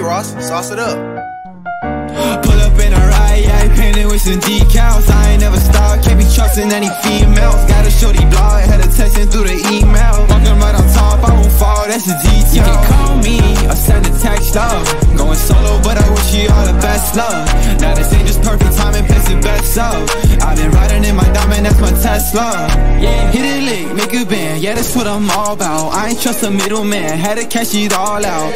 Ross, sauce it up. Pull up in a ride, yeah, painted with some decals. I ain't never stopped, can't be trusting any females. Got a shorty blog, had a texting through the email. Walking right on top, I won't fall, that's a detail. You can call me or send a text, love. Going solo, but I wish you all the best, love. Now this ain't just perfect timing, place the best, so. I've been riding in my diamond, that's my Tesla. Yeah, hit it lick, make a band, yeah, that's what I'm all about. I ain't trust a middleman, had to cash it all out.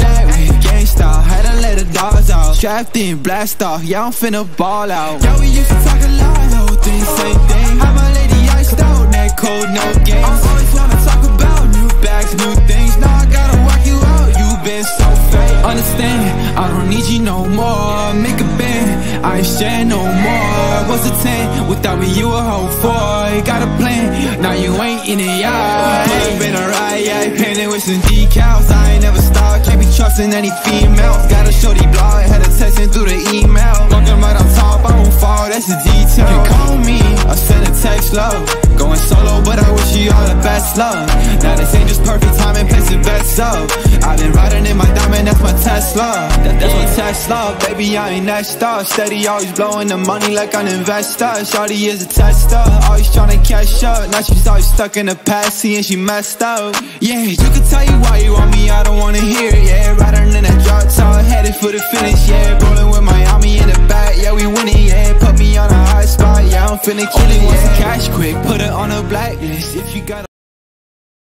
Dogs out. Strapped in, blast off, yeah, I'm finna ball out. Yeah, we used to talk a lot, whole thing, same thing. How my lady iced out, that cold, no games. I'm always wanna talk about new bags, new things. Now I gotta walk you out, you been so fake. Understand, I don't need you no more. Make a band, I ain't share no more. What's a 10? Without me, you a whole four. Got a plan, now you ain't in it, yeah. Pull up in a ride, yeah, painted with some decals. I ain't never stopped, can't be trusting any females. Got a shorty blog, texting through the email. Talking right on top, I won't fall, that's the detail. You call me, I send a text, love. Going solo, but I wish you all the best love. Now this ain't just perfect timing, and place the best up. I've been riding in my diamond, that's my Tesla. That, that's my Tesla, baby, I ain't next up. Steady, always blowing the money like an investor. Shawty is a tester, always trying to catch up. Now she's always stuck in the past, seeing she messed up. Yeah, you can tell you why you want me, I don't wanna hear it. Yeah, riding in a drop top, headed for the finish, yeah. Finna kill it with the cash quick, put it on a blacklist. If you got